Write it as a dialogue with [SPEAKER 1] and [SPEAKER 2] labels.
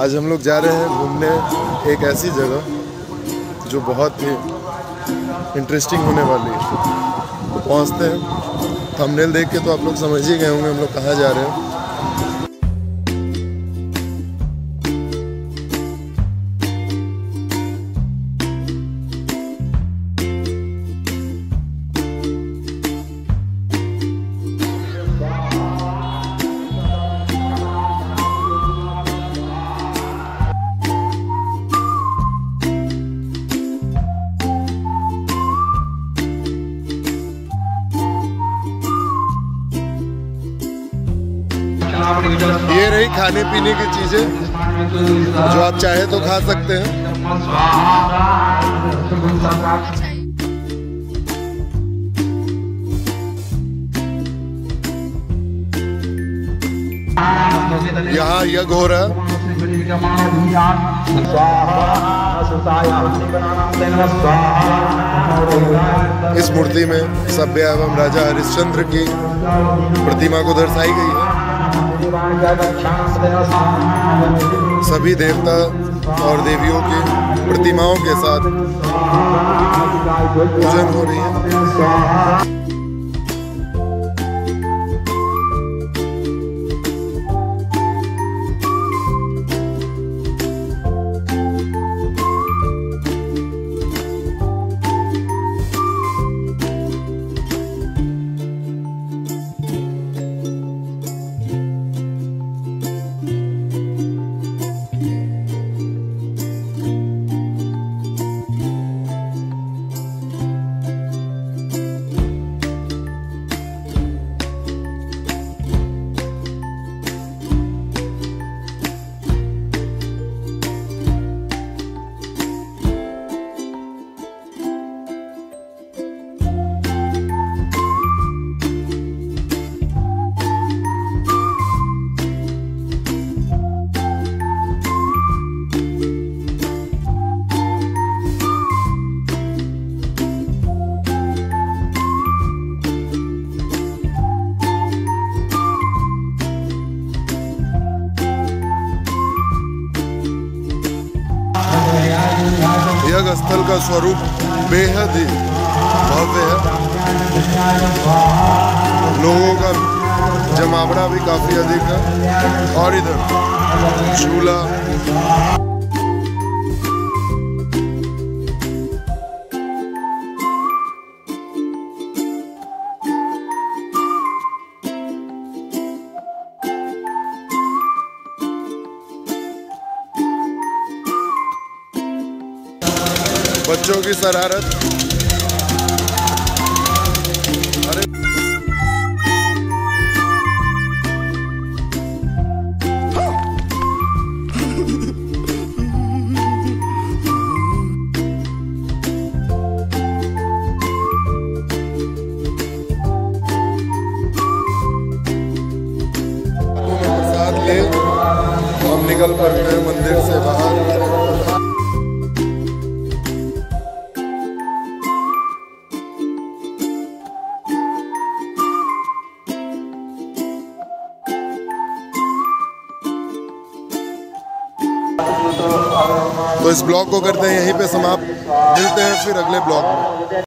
[SPEAKER 1] आज हम लोग जा रहे हैं घूमने एक ऐसी जगह जो बहुत ही इंटरेस्टिंग होने वाली है। पहुँचते हैं। थंबनेल देख के तो आप लोग समझ ही गए होंगे हम लोग कहाँ जा रहे हैं। ये रही खाने पीने की चीज़ें, जो आप चाहे तो खा सकते हैं। यहाँ यज्ञ हो रहा इस मूर्ति में सभ्य एवं राजा हरिश्चंद्र की प्रतिमा को दर्शाई गई है। सभी देवता और देवियों की प्रतिमाओं के साथ पूजन हो रही है। यज्ञ स्थल का स्वरूप बेहद ही भव्य है। लोगों का जमावड़ा भी काफ़ी अधिक है। और इधर झूला बच्चों की शरारत। ले। हम निकल पड़ते हैं मंदिर से बाहर। तो इस ब्लॉग को करते हैं, यहीं पे समाप्त। मिलते हैं फिर अगले ब्लॉग में।